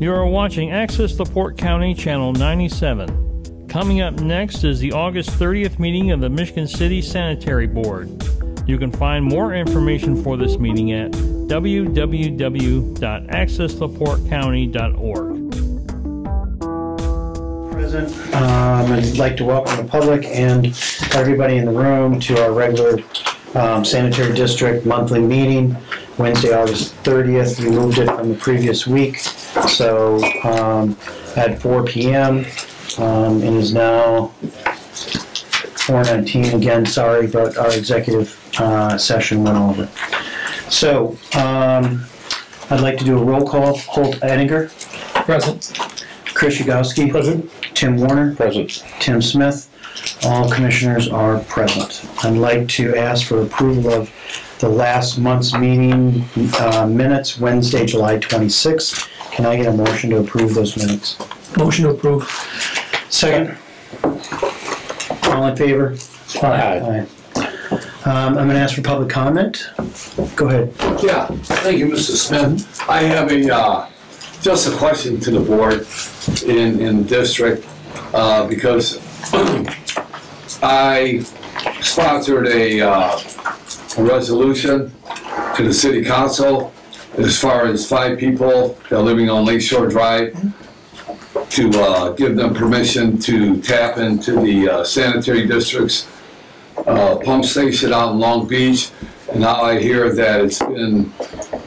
You are watching Access LaPorte County Channel 97. Coming up next is the August 30th meeting of the Michigan City Sanitary Board. You can find more information for this meeting at www.accesslaportecounty.org. Present. Um, I'd like to welcome the public and everybody in the room to our regular um, sanitary district monthly meeting, Wednesday, August 30th. We moved it from the previous week, so um, at 4 PM. Um, It is now 4:19. Again, sorry, but our executive uh, session went over. So um, I'd like to do a roll call. Holt Ettinger, Present. Chris Yagowski. Present. Tim Warner. Present. Tim Smith. All commissioners are present. I'd like to ask for approval of the last month's meeting uh, minutes, Wednesday, July 26th. Can I get a motion to approve those minutes? Motion to approve. Second. All in favor? Aye. Um, I'm gonna ask for public comment. Go ahead. Yeah, thank you, Mr. Smith. I have a, uh, just a question to the board in, in the district, uh, because I sponsored a, uh, resolution to the city council as far as five people that are living on Lake Shore Drive to, uh, give them permission to tap into the uh, sanitary district's, uh, pump station out in Long Beach. And now I hear that it's been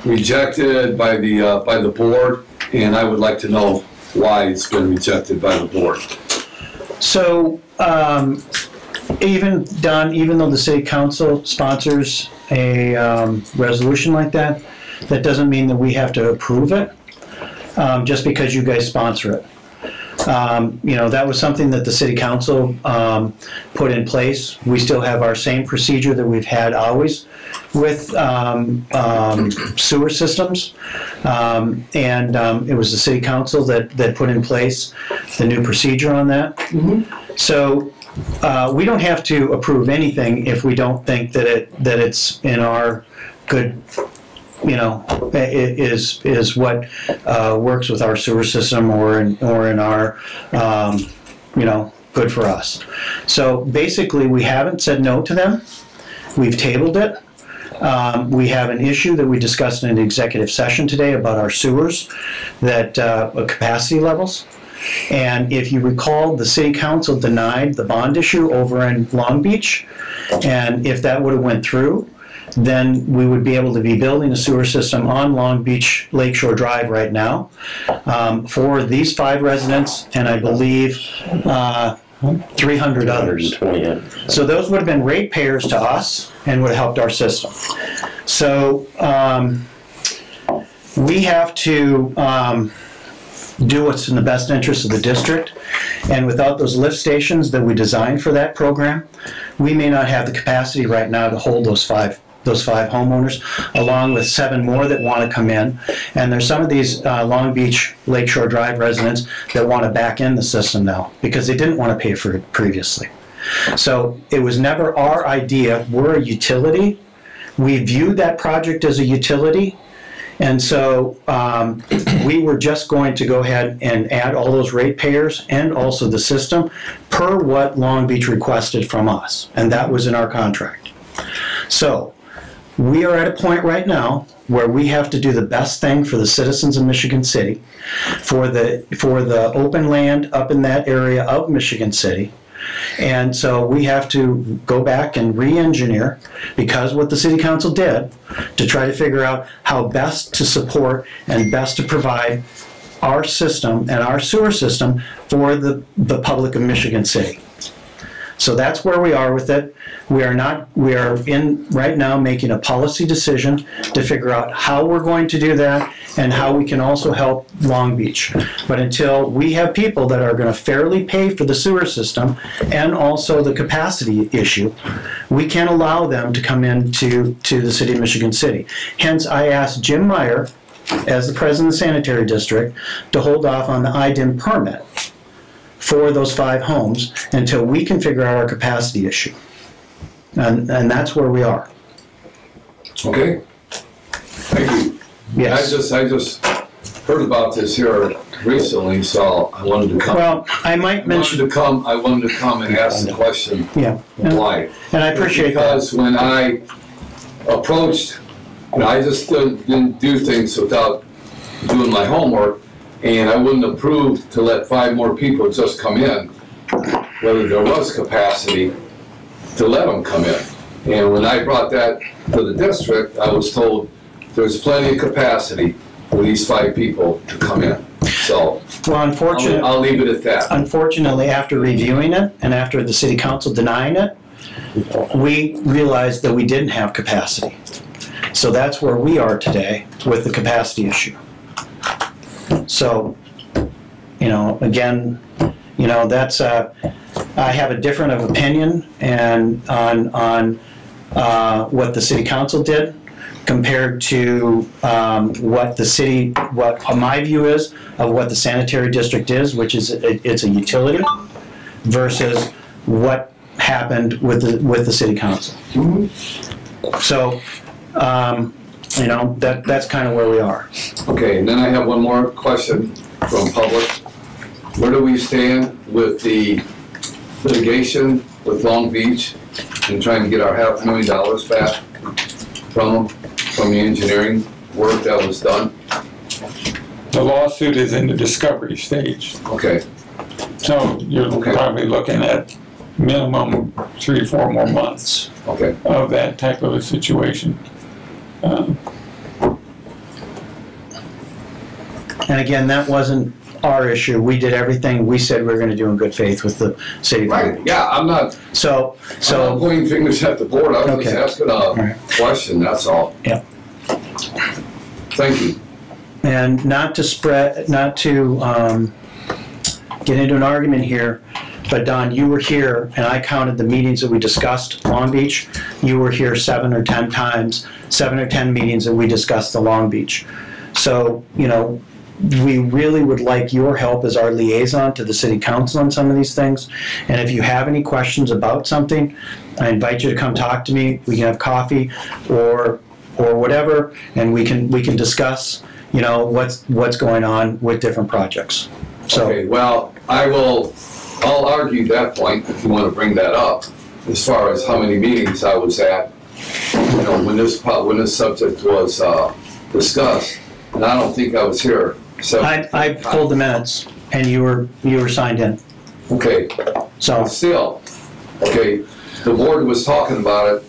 rejected by the, uh, by the board, and I would like to know why it's been rejected by the board. So, um, even, Don, even though the city council sponsors a, um, resolution like that, that doesn't mean that we have to approve it, um, just because you guys sponsor it. Um, you know, that was something that the city council, um, put in place. We still have our same procedure that we've had always with, um, um, sewer systems. Um, and, um, it was the city council that, that put in place the new procedure on that. So, uh, we don't have to approve anything if we don't think that it, that it's in our good, you know, is, is what, uh, works with our sewer system or in, or in our, um, you know, good for us. So basically, we haven't said no to them. We've tabled it. Um, we have an issue that we discussed in an executive session today about our sewers, that, uh, capacity levels. And if you recall, the city council denied the bond issue over in Long Beach. And if that would have went through, then we would be able to be building a sewer system on Long Beach Lakeshore Drive right now um, for these five residents and I believe uh, 300 others. So those would have been ratepayers to us and would have helped our system. So um, we have to um, do what's in the best interest of the district. And without those lift stations that we designed for that program, we may not have the capacity right now to hold those five those five homeowners, along with seven more that want to come in. And there's some of these uh, Long Beach Lakeshore Drive residents that want to back in the system now because they didn't want to pay for it previously. So it was never our idea. We're a utility. We viewed that project as a utility. And so um, we were just going to go ahead and add all those ratepayers and also the system per what Long Beach requested from us. And that was in our contract. So we are at a point right now where we have to do the best thing for the citizens of Michigan City, for the, for the open land up in that area of Michigan City. And so we have to go back and re-engineer, because what the city council did, to try to figure out how best to support and best to provide our system and our sewer system for the, the public of Michigan City. So that's where we are with it. We are not, we are in, right now, making a policy decision to figure out how we're going to do that and how we can also help Long Beach. But until we have people that are gonna fairly pay for the sewer system and also the capacity issue, we can't allow them to come into, to the city of Michigan City. Hence, I asked Jim Meyer, as the president of the sanitary district, to hold off on the IDEM permit for those five homes until we can figure out our capacity issue. And, and that's where we are. Okay? Thank you. Yes. I just, I just heard about this here recently, so I wanted to come. Well, I might I wanted mention, to come, I wanted to come and ask the question, yeah, and why? I appreciate that. Because when I approached, I just didn't didn't do things without doing my homework, and I wouldn't approve to let five more people just come in, whether there was capacity to let them come in. And when I brought that to the district, I was told there's plenty of capacity for these five people to come in. So, Well, I'll, unfortunately, I'll leave it at that. unfortunately, after reviewing it and after the city council denying it, we realized that we didn't have capacity. So that's where we are today with the capacity issue. So, you know, again, you know, that's, uh, I have a different of opinion and on, on, uh, what the city council did compared to, um, what the city, what my view is of what the sanitary district is, which is, it- it's a utility versus what happened with the, with the city council. So, um, you know, that, that's kind of where we are. Okay, and then I have one more question from public. Where do we stand with the litigation with Long Beach and trying to get our half million dollars back from from the engineering work that was done? The lawsuit is in the discovery stage, Okay, so you're Okay. probably looking at minimum three, or four more months okay, of that type of a situation. Um, And again, that wasn't our issue. We did everything we said we were gonna do in good faith with the city. of right, yeah, I'm not, So, I'm not so, pointing fingers at the board, I was just Okay. asking a right. question, that's all. Yeah. Thank you. and not to spread, not to, um, get into an argument here, but Don, you were here and I counted the meetings that we discussed Long Beach. You were here seven or 10 times, seven or 10 meetings that we discussed the Long Beach. So, you know, we really would like your help as our liaison to the city council on some of these things. And if you have any questions about something, I invite you to come talk to me. We can have coffee or, or whatever, and we can, we can discuss, you know, what's, what's going on with different projects. So, Okay, well, I will, I'll argue that point if you want to bring that up, as far as how many meetings I was at, you know, when this, when this subject was, uh, discussed, and I don't think I was here. So I, I pulled the minutes and you were, you were signed in, Okay, so, still, okay, the board was talking about it,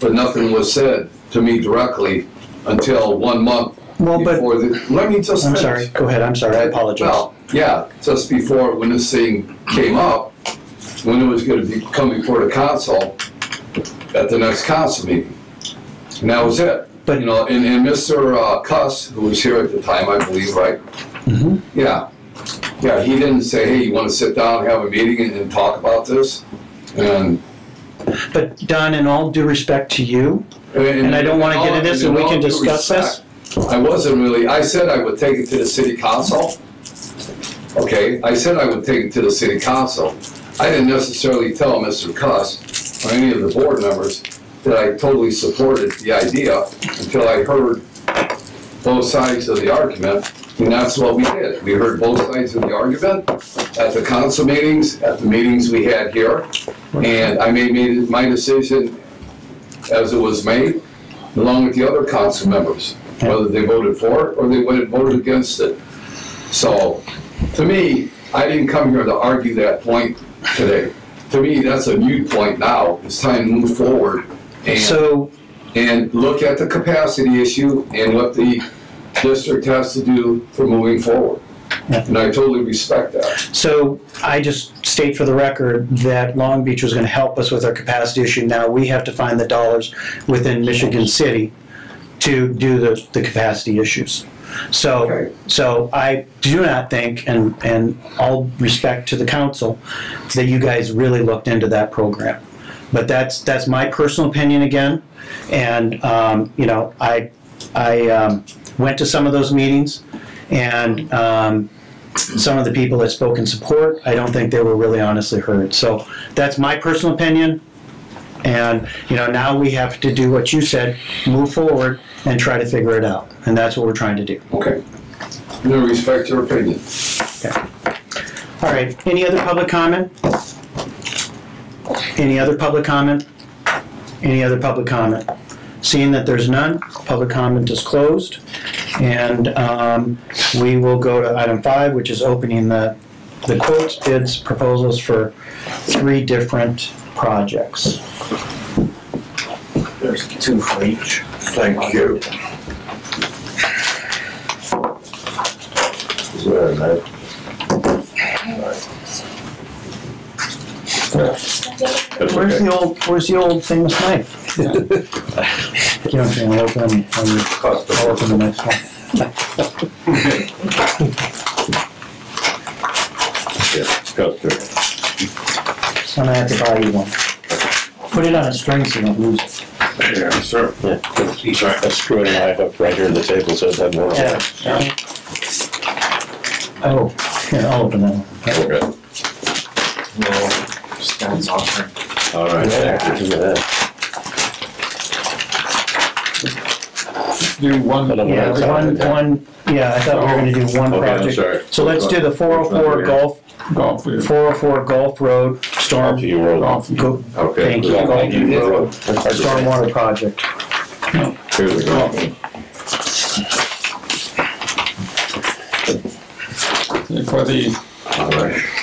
but nothing was said to me directly until one month well, but, the, let me just I'm finish. sorry, go ahead, I'm sorry, I apologize. Well, yeah, just before, when this thing came up, when it was gonna be, come before the council, at the next council meeting. And that was it. But- You know, and, and Mr. uh, Cuss, who was here at the time, I believe, right? Mhm. Yeah, yeah, he didn't say, hey, you wanna sit down and have a meeting and, and talk about this? And. But Don, in all due respect to you, And I don't wanna get into this, and we can discuss this. I wasn't really, I said I would take it to the city council. Okay, I said I would take it to the city council. I didn't necessarily tell Mr. Cuss or any of the board members that I totally supported the idea until I heard both sides of the argument, and that's what we did. We heard both sides of the argument at the council meetings, at the meetings we had here, and I made my decision as it was made, along with the other council members, whether they voted for it or they voted against it. So, to me, I didn't come here to argue that point today. To me, that's a mute point now. It's time to move forward and, so, and look at the capacity issue and what the district has to do for moving forward. Yeah. And I totally respect that. so I just state for the record that Long Beach was gonna help us with our capacity issue. Now, we have to find the dollars within Michigan City to do the, the capacity issues. So, Okay. so I do not think, and, and all respect to the council, that you guys really looked into that program. But that's, that's my personal opinion again, and, um, you know, I, I, um, went to some of those meetings, and, um, some of the people that spoke in support, I don't think they were really honestly heard. So that's my personal opinion. And, you know, now we have to do what you said, move forward and try to figure it out. And that's what we're trying to do. Okay. We respect your opinion. Okay. All right, any other public comment? Any other public comment? Any other public comment? Seeing that there's none, public comment is closed. And um, we will go to item five, which is opening the, the quotes, bids, proposals for three different projects. There's two for each. Thank you. Where's the old, where's the old famous knife? You know, what I'm saying, I'll open, them when you- I'll open the next one. So I'm gonna have to buy you one. Put it on a string so you don't lose it. Yeah, sir. A screw and I hook right here in the table so says have more. Yeah. Oh, yeah, I'll open that one. Okay. No, stands off. All right. Yeah, look at that. Do one. But I'm Yeah, not one, one, yeah, I thought we were gonna do one Okay, I'm project. sorry. So let's do the four oh four Gulf, Golf. field. four oh four Gulf Road Storm, If you roll. Golf. go, Okay. thank you, Thank you. Road, That's hard to stormwater project. Here we go. For the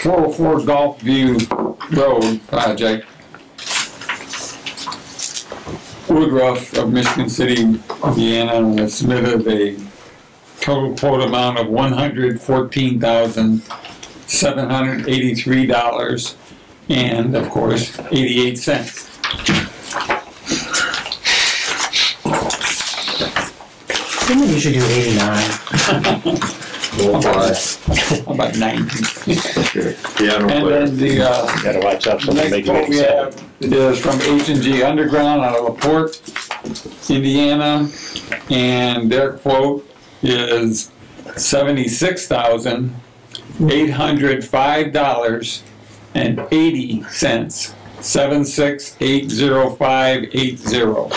four oh four Golf View Road project. Woodruff of Michigan City, Indiana, has submitted a total quote amount of one hundred fourteen thousand, seven hundred eighty-three dollars, and of course, eighty-eight cents. Didn't we usually do eighty-nine? About ninety. Piano And player. then the, uh, Gotta watch out, The somebody next make you quote we eighty-seven. have is from H and G Underground out of La LaPorte, Indiana. And their quote is seventy-six thousand, eight hundred five dollars and eighty cents. Seven six eight zero five eight zero.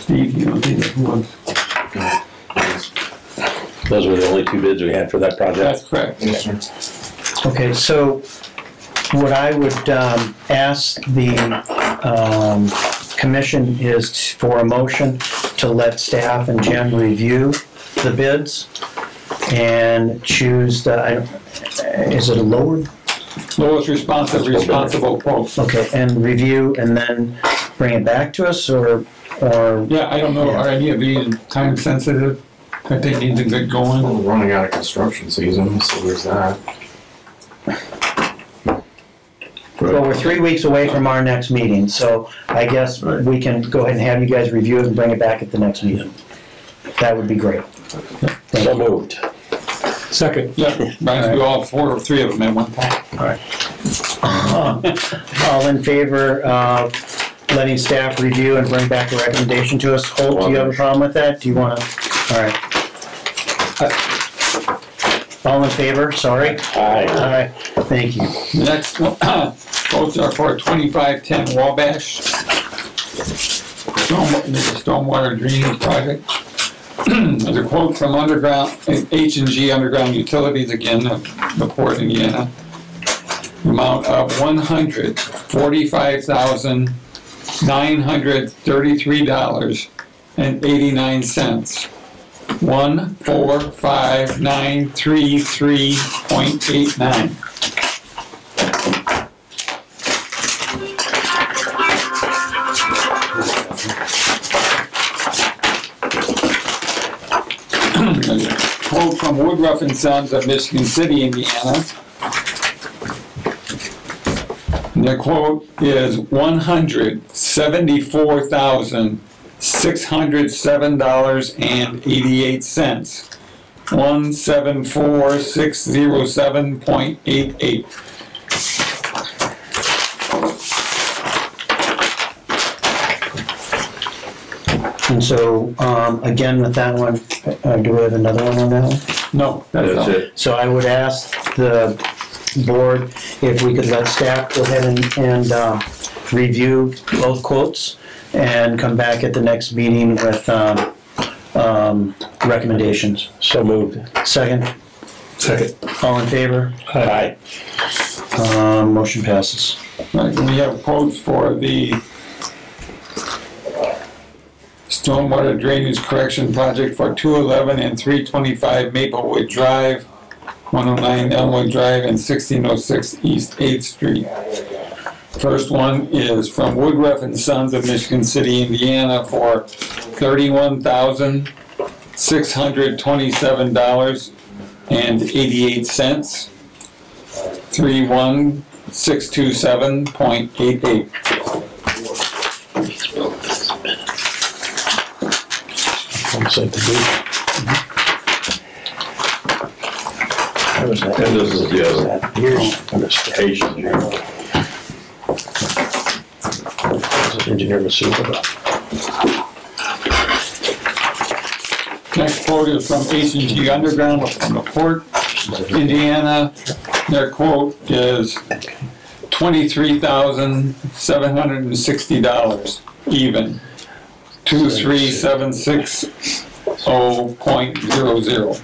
Steve, you know, these are ones. Those were the only two bids we had for that project. That's correct. Yes, sir. Okay, so what I would um, ask the um, commission is for a motion to let staff and Jen review the bids and choose the, I- is it a lower? Lowest responsive, responsible quote. Okay, and review and then bring it back to us or, or, Yeah, I don't know, are any of these time sensitive, that they need to get going? We're running out of construction season, so there's that. Well, we're three weeks away from our next meeting, so I guess Right. we can go ahead and have you guys review it and bring it back at the next meeting. That would be great. Thank So you. moved. Second. Yeah, might as all four or three of them at one time. All in favor of letting staff review and bring back a recommendation to us? Holt, do you have a problem with that? Do you wanna, all right. All in favor, sorry? Aye. Aye, thank you. The Next, one, quotes are for twenty-five ten Wabash. Storm, this is stormwater drainage project. There's a quote from underground, H and G Underground Utilities again, of LaPorte, Indiana. Amount of one hundred forty-five thousand, nine hundred thirty-three dollars and eighty-nine cents. One, four, five, nine, three, three point eight nine. Quote from Woodruff and Sons of Michigan City, Indiana. The quote is one hundred seventy-four thousand, six hundred seven dollars and eighty-eight cents. One seven four six zero seven point eight eight. And so, um, again, with that one, uh, do we have another one on that one? No, that's That's all. it. So I would ask the board, if we could let staff go ahead and, and, um, review both quotes and come back at the next meeting with, um, um, recommendations. So moved. Second, Second. all in favor? Aye. Um, motion passes. Right, we have quotes for the stormwater drainage correction project for two eleven and three twenty-five Maplewood Drive, one oh nine Elmwood Drive, and sixteen oh six East Eighth Street. First one is from Woodruff and Sons of Michigan City, Indiana, for thirty-one thousand, six hundred twenty-seven dollars and eighty-eight cents. Three one six two seven point eight eight. Almost like the big. And this is the other. Here's under station. Engineer Masuda. Next quote is from H and G Underground from LaPorte, Indiana. Their quote is twenty-three thousand seven hundred and sixty dollars even. Two three seven six oh point zero zero.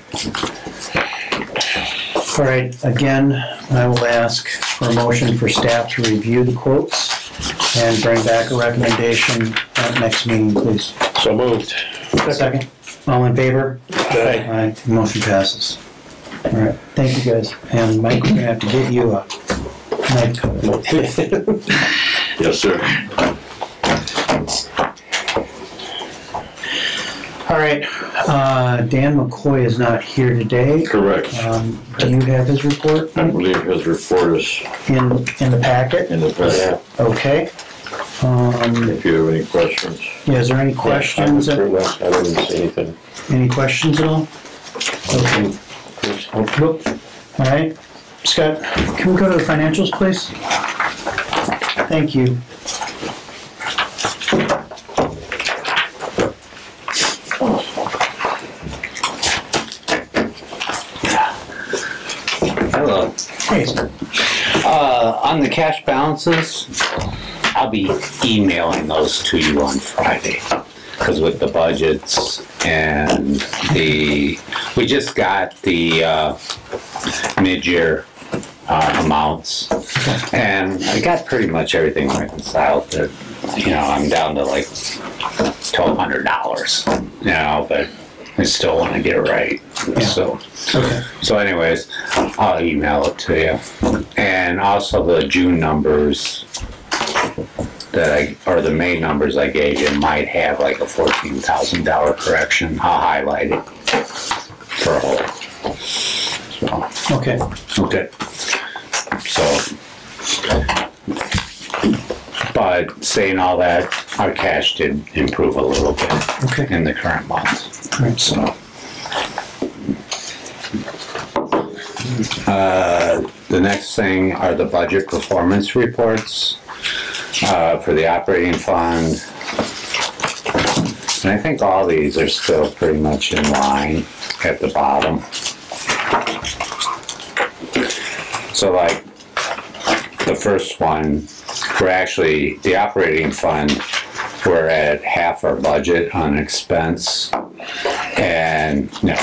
All right, again, I will ask for a motion for staff to review the quotes and bring back a recommendation at next meeting, please. So moved. Second, all in favor? Aye. Aye, motion passes. All right, thank you guys. And Mike, we're gonna have to get you a night. Yes, sir. All right, uh, Dan McCoy is not here today. Correct. Um, do you have his report I believe his report is in, in the packet? in the packet. Okay. Um, If you have any questions. yeah, is there any questions, I went that. I didn't see anything. any questions at all? Okay. All right. Scott, can we go to the financials, please? Thank you. Uh, on the cash balances, I'll be emailing those to you on Friday. Cause with the budgets and the, we just got the, uh, mid-year, uh, amounts. And I got pretty much everything reconciled, that, you know, I'm down to like twelve hundred dollars, you know, but I still wanna get it right, so. okay. So anyways, I'll email it to you. And also the June numbers that I, or the May numbers I gave you might have like a fourteen thousand dollar correction. I'll highlight it for a whole. So, Okay. okay. So, but saying all that, our cash did improve a little bit Okay. in the current month. All right. So. Uh, The next thing are the budget performance reports uh, for the operating fund. And I think all these are still pretty much in line at the bottom. So like, the first one, we're actually, the operating fund, we're at half our budget on expense. And, no,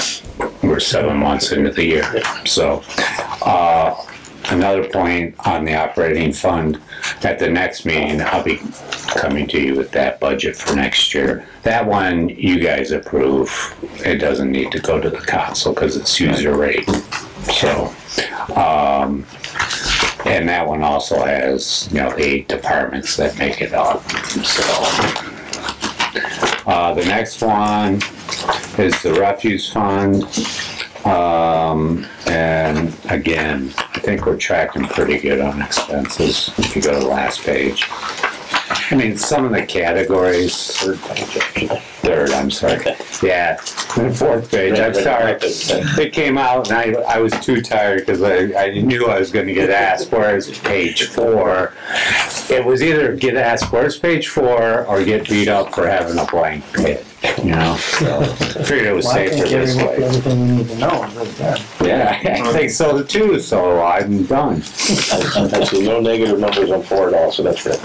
we're seven months into the year. So, uh, another point on the operating fund, at the next meeting, I'll be coming to you with that budget for next year. That one, you guys approve. It doesn't need to go to the council because it's user rate. So, um, and that one also has, you know, eight departments that make it up, so. Uh, the next one is the refuse fund. Um, and again, I think we're tracking pretty good on expenses, if you go to the last page. I mean, some of the categories, third, I'm sorry, yeah, the fourth page, I'm sorry. It came out and I, I was too tired because I, I knew I was gonna get asked, whereas page four, it was either get asked, where's page four, or get beat up for having a blank page. You know, so I figured it was Well, safer this way. everything we need to know is right. Yeah, I think so too, so I'm done. I I see no negative numbers on four at all, so that's good.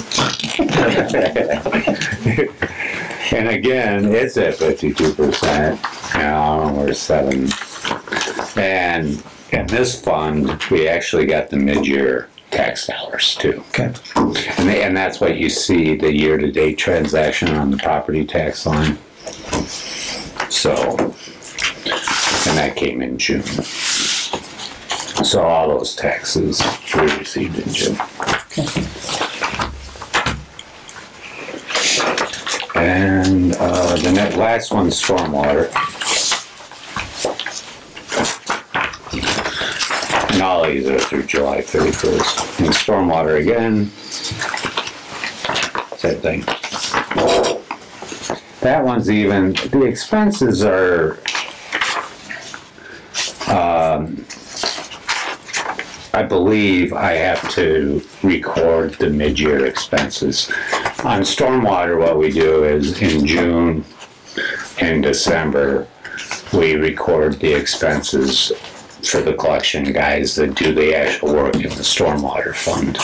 And again, it's at fifty-two percent, now, know, we're seven. And in this fund, we actually got the mid-year tax dollars too. Okay. And, they- and that's what you see, the year-to-date transaction on the property tax line. So, and that came in June. So all those taxes we received in June. And, uh, the last one's stormwater. And all these are through July thirty-first. And stormwater again, same thing. That one's even, the expenses are, um, I believe I have to record the mid-year expenses. On stormwater, what we do is in June and December, we record the expenses for the collection guys that do the actual work in the stormwater fund.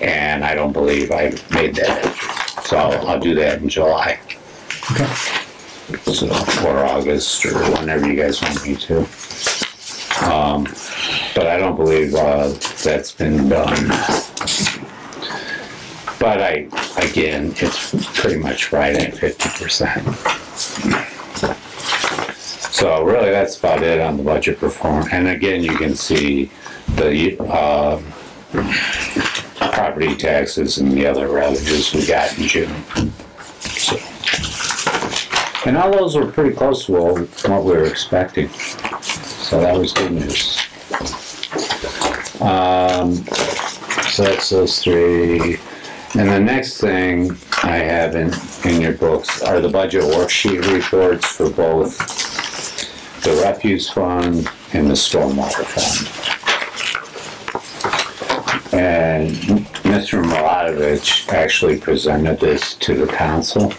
And I don't believe I made that. So I'll do that in July. So, or August, or whenever you guys want me to. Um, but I don't believe, uh, that's been done. But I, again, it's pretty much right at fifty percent. So really, that's about it on the budget perform, and again, you can see the, uh, property taxes and the other revenues we got in June. So- And all those were pretty close to what we were expecting, so that was good news. Um, so that's those three. And the next thing I have in, in your books are the budget worksheet reports for both the refuse fund and the stormwater fund. And Mr. Miladovich actually presented this to the council.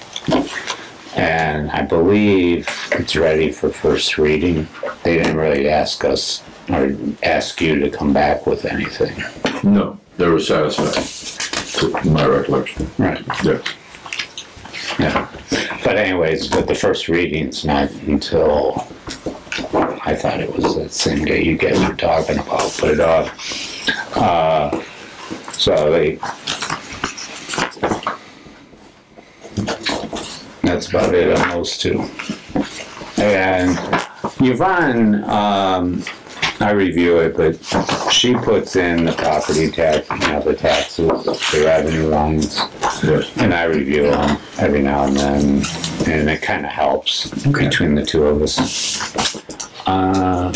And I believe it's ready for first reading. They didn't really ask us or ask you to come back with anything. No, they were satisfied, to my recollection. Right. Yeah. Yeah, but anyways, but the first reading's not until, I thought it was that same day you guys were talking about, but, uh, uh, so they, that's about it on those two. And Yvonne, um, I review it, but she puts in the property tax, you know, the taxes, the revenue lines. And I review them every now and then, and it kind of helps between the two of us. Um,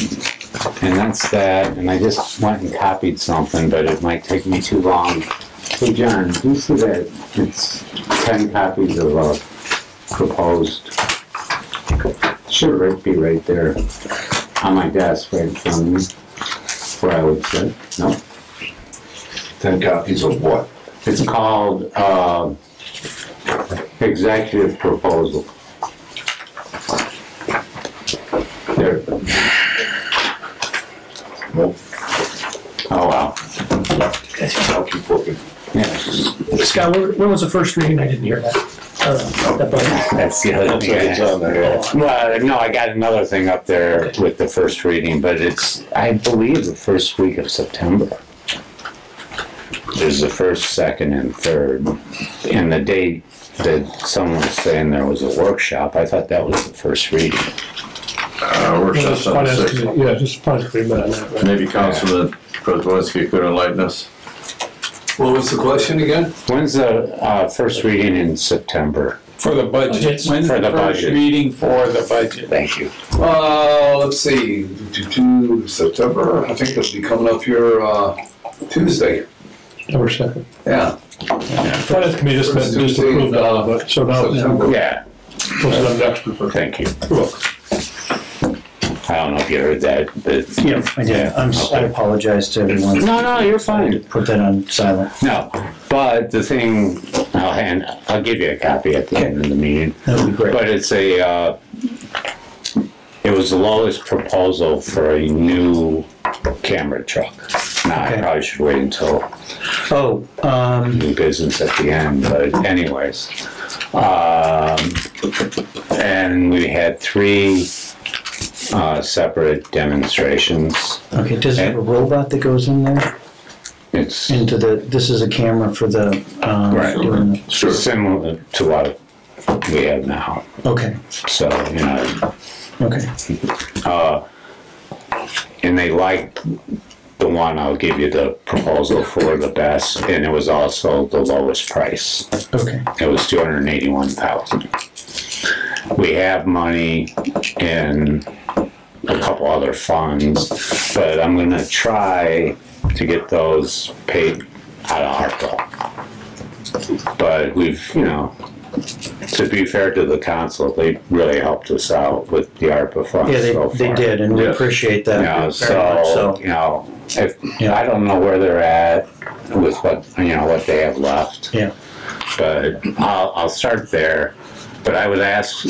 and that's that, and I just went and copied something, but it might take me too long. Hey, John, do you see that? It's ten copies of a proposed, should right- be right there on my desk right in front of me, where I would sit. No, Ten copies of what? it's called, uh, executive proposal. There. Nope. Oh, wow. I'll keep looking. Yeah, Scott, when, when was the first reading? I didn't hear that. Uh, that budget. that's the other thing. It's on there, yeah. Well, no, I got another thing up there with the first reading, but it's, I believe, the first week of September. There's the first, second, and third. And the date that someone was saying there was a workshop, I thought that was the first reading. Uh, workshop's on the Finance sixth. committee, Yeah, just finance committee met on that. Maybe Councilman Przybylinski could enlighten us. What was the question again? When's the, uh, first reading in September? For the budget. Budgets. When's For the the first budget. reading for the budget? Thank you. Uh, let's see, to, to September, I think it'll be coming up here, uh, Tuesday, Number second. yeah. Finance committee just met, just Tuesday, approved all uh, of it, so now, September. Yeah, push it up next thank you. You're welcome. I don't know if you heard that, but. Yeah, I did. I'm, s- I apologize to everyone. No, no, you're fine. Put that on silent. No, but the thing I'll hand, I'll give you a copy at the end of the meeting. That would be great. But it's a, uh, it was the lowest proposal for a new camera truck. Now, I probably should wait until Oh, um, new business at the end, but anyways. Um, and we had three, uh, separate demonstrations. okay, does it have a robot that goes in there? It's Into the, this is a camera for the, um, Right. doing the- Sure. similar to what we have now, okay, so, you know, okay, uh, and they liked the one, I'll give you the proposal for the best, and it was also the lowest price. okay, It was two hundred and eighty-one thousand. We have money in a couple other funds, but I'm gonna try to get those paid out of ARPA. But we've, you know, to be fair to the council, they really helped us out with the ARPA funds yeah, they, so they far. did, and we Yes. appreciate You that know, very much, so, so, you know, if, Yeah. I don't know where they're at with what, you know, what they have left yeah, but I'll, I'll start there. But I would ask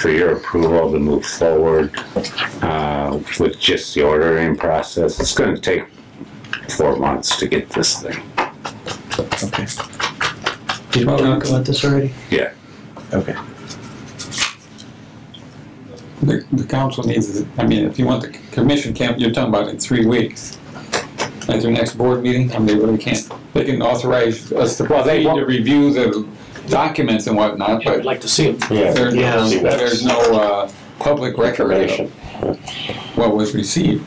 for your approval to move forward uh, with just the ordering process. It's going to take four months to get this thing. okay. Did we talk about this already? Yeah. Okay. The, the council needs, I mean, if you want the commission camp, you're talking about in three weeks. At their next board meeting, I mean, they really can't, they can authorize us to Well, they proceed to won't- review the documents and whatnot, but I'd like to see them. Yeah. there's Yeah. no, there's no, uh, public record Information. of what was received.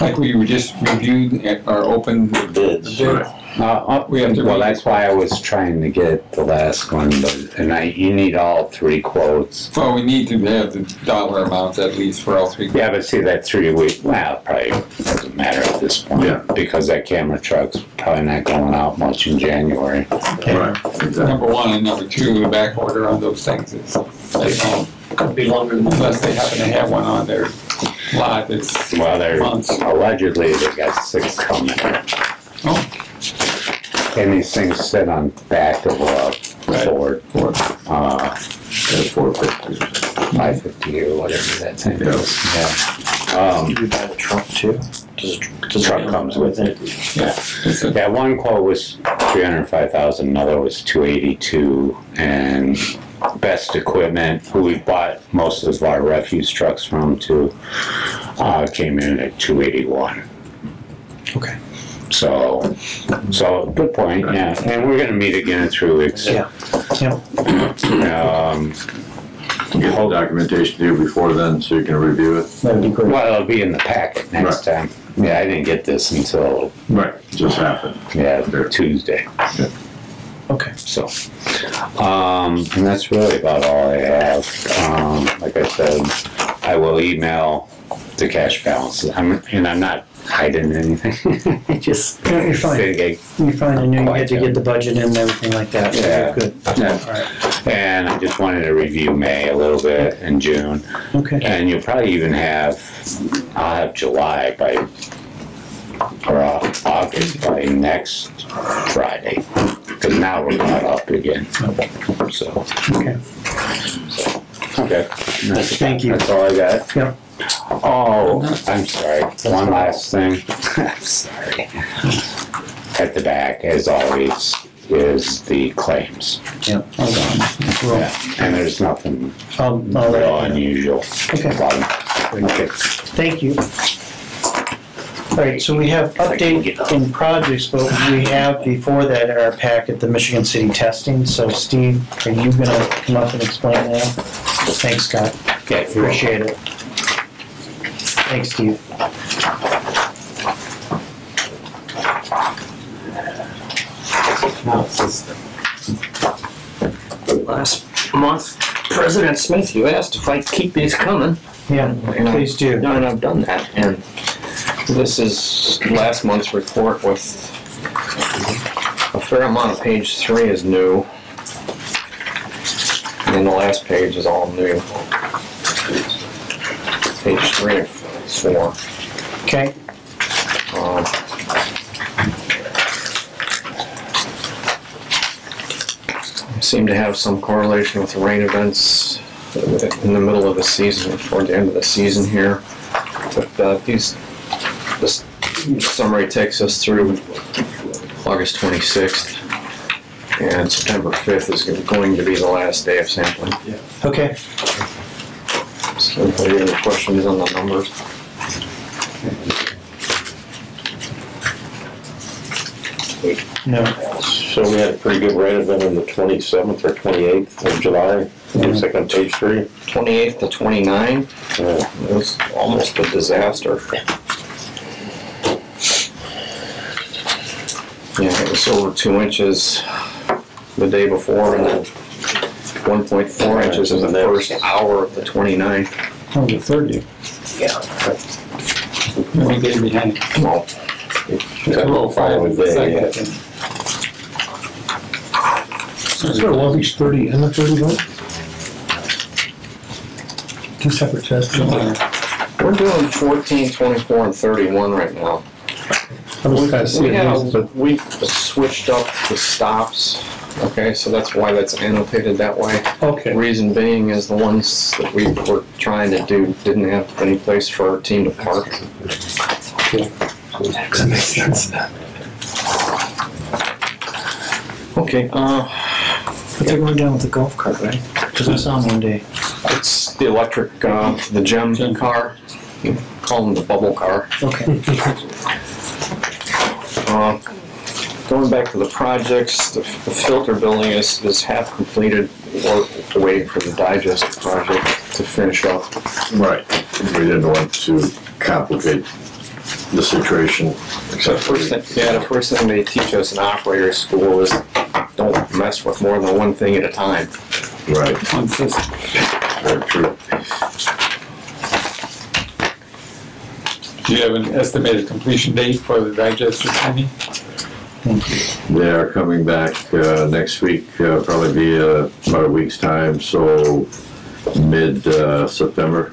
Like we were just reviewed at our open Bids. bid. Uh, uh, We have to well, read that's why I was trying to get the last one, but and I you need all three quotes. Well, we need to have the dollar amounts at least for all three. Yeah, but see that three week. Well, probably doesn't matter at this point Yeah. because that camera truck's probably not going out much in January. Right, exactly. Number one and number two, the back order on those things is, they don't, Could be longer than unless they happen to have one on their lot, it's Well, they're months. allegedly they got six coming. Oh, And these things sit on back of a Right. Ford, four. uh, That's four fifty. five fifty or whatever that thing is, yeah. Um, Did we buy the truck too? Does, does Truck come comes with it? Yeah, yeah, one quote was three hundred and five thousand, another was two eighty-two, and Best Equipment, who we bought most of our refuse trucks from too, uh, came in at two eighty-one. Okay. So, so, good point, yeah, and we're gonna meet again in three weeks. Yeah, yeah, Um, Get the documentation to you before then, so you can review it. that'd be great. well, it'll be in the packet next time. Yeah, I didn't get this until, Right. Just happened. yeah, Tuesday, Okay, so. Um, and that's really about all I have. Um, like I said, I will email the cash balances. I'm, and I'm not hiding anything. I just. No, you're fine. you're fine, I knew you had to get the budget in and everything like that, so Yeah. you're good. Yeah. All right, And I just wanted to review May a little bit and June. okay, And you'll probably even have, I'll have July by, or uh, August by next Friday. Because now we're caught up again. So, okay. okay. Thank you. That's all I got. Yep. Oh, I'm sorry. One last thing. I'm sorry. At the back, as always, is the claims. Yep. So, yeah, And there's nothing I'll, I'll let real you know. unusual Okay. about them. Okay. Thank you. All right, so we have update in projects, but we have before that in our packet, the Michigan City testing. So Steve, are you gonna come up and explain that? Thanks, Scott. Yeah, Appreciate it. Thanks, Steve. Last month, President Smith, you asked if I'd keep these coming, Yeah, please do. and I've done that. And this is last month's report with a fair amount of page three is new. And then the last page is all new. Page three of four. Okay, Um, seem to have some correlation with the rain events in the middle of the season, toward the end of the season here. But uh, these, this summary takes us through August 26th, and September 5th is going to be the last day of sampling. Yeah. Okay. So, any questions on the numbers? No. So we had a pretty good rain event on the twenty-seventh or twenty-eighth of July, looks like on page three. 28th to 29, Yeah. it was almost a disaster. Yeah, it was over two inches the day before and then 1.4 inches in the first hour of the 29th. Oh, the thirtieth. One day behind. Well, Two oh five Following day, yeah. second. Is there August thirty and the thirty vote? Two separate tests. we're doing 14, 24, and 31 right now. I was kind of We seeing have, these, but we switched up the stops, okay, so that's why that's annotated that way. okay. Reason being is the ones that we were trying to do didn't have any place for our team to park. That makes sense. Okay, uh, But they're going down with the golf cart, right? Because I saw them one day. it's the electric, uh, the gem car. You Call them the bubble car. Okay. Uh, Going back to the projects, the the filter building is, is half completed. We're waiting for the digest project to finish up. Right. We didn't want to complicate the situation, except for, First thing, yeah, the first thing they teach us in operator school is don't mess with more than one thing at a time. right, very true. Do you have an estimated completion date for the digester training? They are coming back, uh, next week, uh, probably be, uh, about a week's time, so mid, uh, September.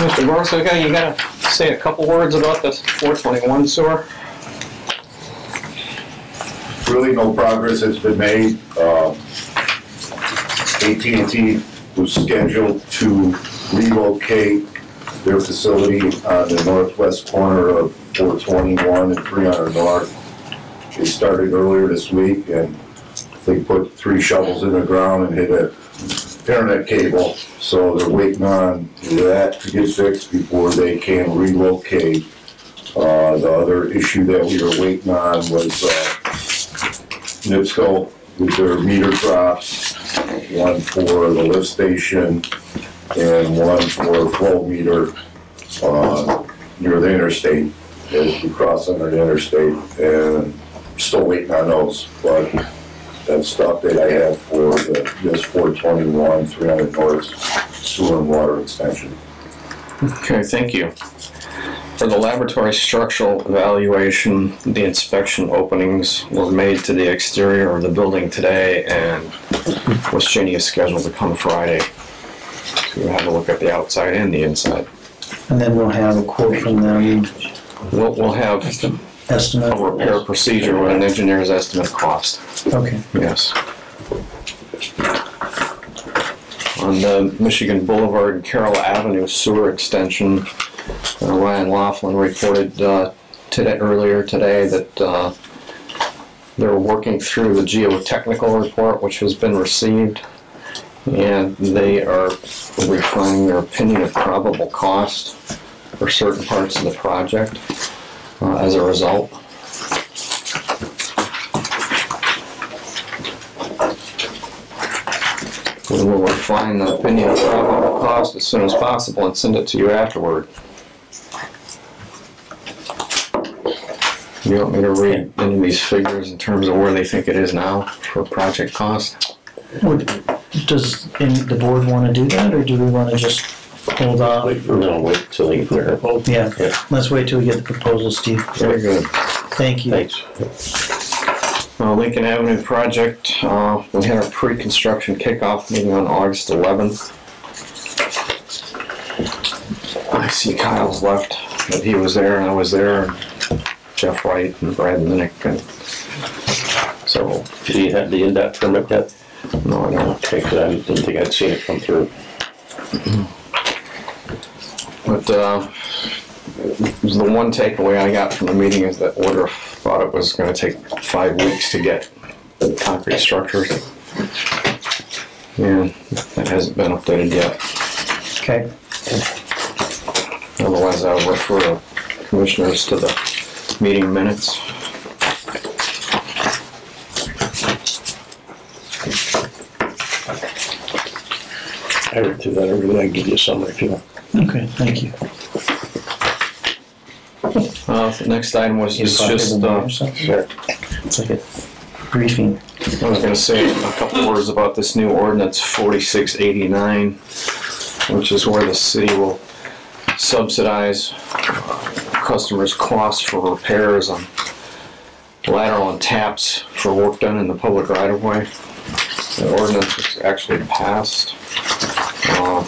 Mr. Borsica, you gotta say a couple words about the 421 sewer? really no progress has been made. Uh, AT&T was scheduled to relocate their facility on the northwest corner of 421 and 300 North. They started earlier this week and they put three shovels in the ground and hit a internet cable. So they're waiting on that to get fixed before they can relocate. Uh, the other issue that we were waiting on was, uh, NIPSCO with their meter drops, one for the lift station and one for a flow meter, uh, near the interstate, as you cross under the interstate, and still waiting on those, but that's the update I have for the, twenty-one, three hundred north sewer and water extension. Okay, thank you. For the laboratory structural evaluation, the inspection openings were made to the exterior of the building today, and was is scheduled to come Friday to have a look at the outside and the inside. And then we'll have a quote from them, We'll, we'll have estimate. a repair procedure with an engineer's estimate of cost, Okay. yes. On the Michigan Boulevard and Carroll Avenue sewer extension, uh, Ryan Laughlin reported uh, today, earlier today that uh, they're working through the geotechnical report, which has been received, and they are refining their opinion of probable cost for certain parts of the project uh, as a result. We will refine the opinion of probable cost as soon as possible and send it to you afterward. You want me to read any of these figures in terms of where they think it is now for project cost? Does any- the board want to do that, or do we want to just hold off? Wait, we're gonna wait till they get their, Yeah, Yeah. let's wait till we get the proposal, Steve. Very good. Thank you. thanks. Uh, Lincoln Avenue project, uh, we had our pre-construction kickoff meeting on August 11th. I see Kyle's left, but he was there and I was there, and Jeff White and Brad Minnick and So, Did you have the INDOT permit yet? No, I don't. Okay, 'cause I didn't think I'd seen it come through. But, uh, the one takeaway I got from the meeting is that Woodruff thought it was gonna take five weeks to get the concrete structures. And that hasn't been updated yet. Okay, Otherwise, I'll refer the commissioners to the meeting minutes. I read through that already, I can give you a summary if you want. okay, thank you. Uh, the next item was You is just, the uh, notes. It's like a briefing. I was gonna say a couple words about this new ordinance forty-six eighty-nine, which is where the city will subsidize customers' costs for repairs on lateral and taps for work done in the public right of way. The ordinance was actually passed. Uh,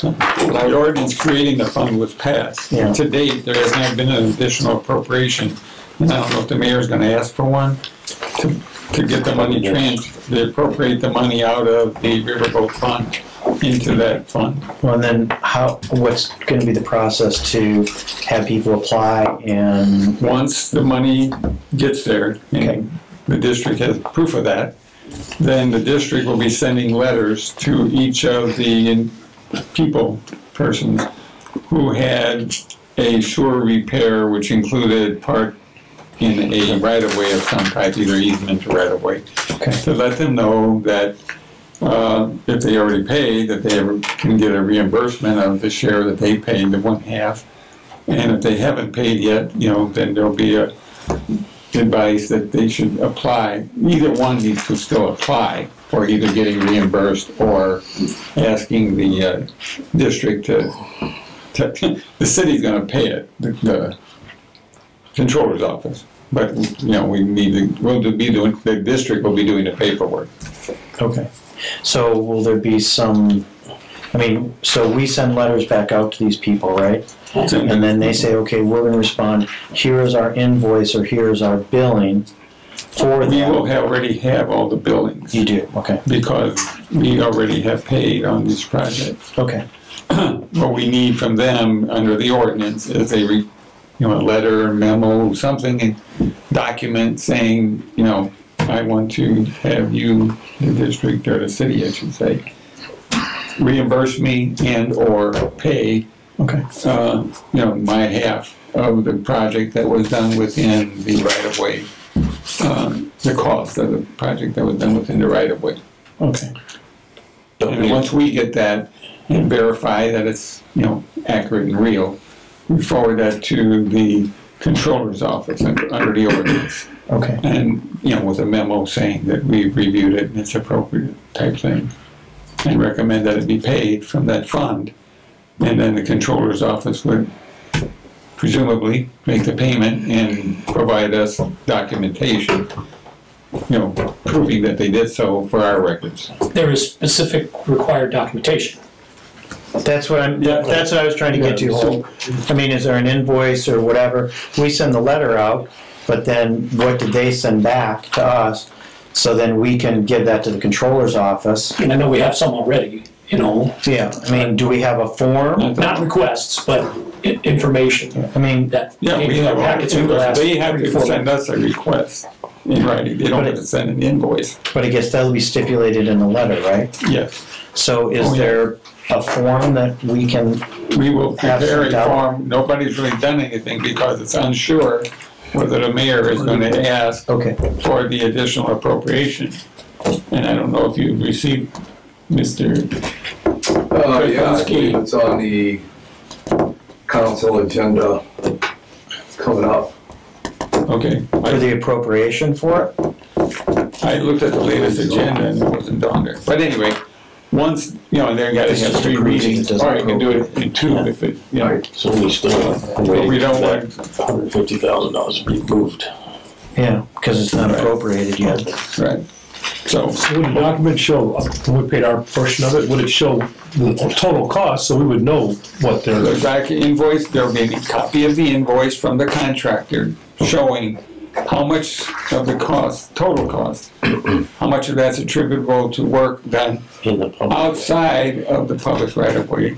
The ordinance creating the fund was passed. Yeah. To date, there has not been an additional appropriation. And I don't know if the mayor's gonna ask for one to, to get the money trans, to appropriate the money out of the riverboat fund into that fund. Well, and then how, what's gonna be the process to have people apply and, Once the money gets there, Okay. and the district has proof of that, then the district will be sending letters to each of the people, persons, who had a shore repair which included part in a right-of-way of some type, either easement or right-of-way. Okay. To let them know that, uh, if they already paid, that they can get a reimbursement of the share that they paid, the one half. And if they haven't paid yet, you know, then there'll be a advice that they should apply, either one needs to still apply for either getting reimbursed or asking the uh, district to, to, the city's gonna pay it, the, the controller's office. But, you know, we need to, we'll be doing, the district will be doing the paperwork. okay. So will there be some, I mean, so we send letters back out to these people, right? And then they say, okay, we're gonna respond, here is our invoice or here is our billing for We will have, already have all the buildings. You do, okay, because we already have paid on these projects. okay, what we need from them under the ordinance is a, re- you know, a letter, memo, something, a document saying, you know, I want to have you, the district or the city, I should say, reimburse me and/or pay, okay, uh, you know, my half of the project that was done within the right-of-way, um, the cost of the project that was done within the right-of-way. okay. And once we get that and verify that it's, you know, accurate and real, we forward that to the controller's office under under the ordinance. Okay, And, you know, with a memo saying that we've reviewed it and it's appropriate type thing. And recommend that it be paid from that fund. And then the controller's office would presumably make the payment and provide us documentation, you know, proving that they did so for our records. There is specific required documentation. that's what I'm, that- that's what I was trying to get to, Holt. I mean, is there an invoice or whatever? We send the letter out, but then what did they send back to us? So then we can give that to the controller's office. And I know we have some already, you know, Yeah, I mean, do we have a form? not requests, but i- information I mean, that. Yeah, we have all the packets in the last They have to four send us a request in writing. They don't have to send an invoice. but I guess that'll be stipulated in the letter, right? Yes. So is Oh, yeah. there a form that we can, We will Have prepare a sent out. form. Nobody's really done anything because it's unsure whether the mayor is going to ask okay, for the additional appropriation. And I don't know if you've received, Mr. Uh, yeah, I believe it's on the council agenda coming up. Okay. for I the appropriation for it? I looked at the latest agenda and it wasn't on there. But anyway, once, you know, they're gotta have three approving, it readings, doesn't or you can do it in two if it, you know. So we still are But waiting we don't for want, that hundred fifty thousand dollars to be moved. Yeah, because it's not appropriated yet. right. So, Would the document show, uh, when we paid our portion of it, would it show the total cost, so we would know what the they're, back invoice, there'll be a copy of the invoice from the contractor showing how much of the cost, total cost, how much of that's attributable to work done In the public. outside of the public right of way,